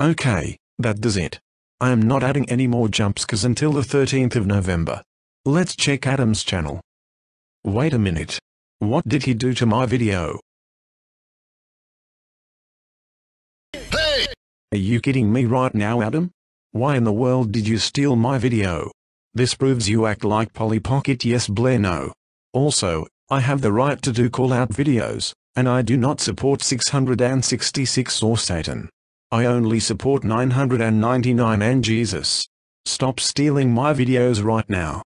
Okay, that does it. I am not adding any more jumpscares until the 13th of November. Let's check Adam's channel. Wait a minute. What did he do to my video? Hey! Are you kidding me right now Adam? Why in the world did you steal my video? This proves you act like Polly Pocket yes Blair no. Also, I have the right to do call out videos, and I do not support 666 or Satan. I only support 999 and Jesus. Stop stealing my videos right now.